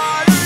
heart.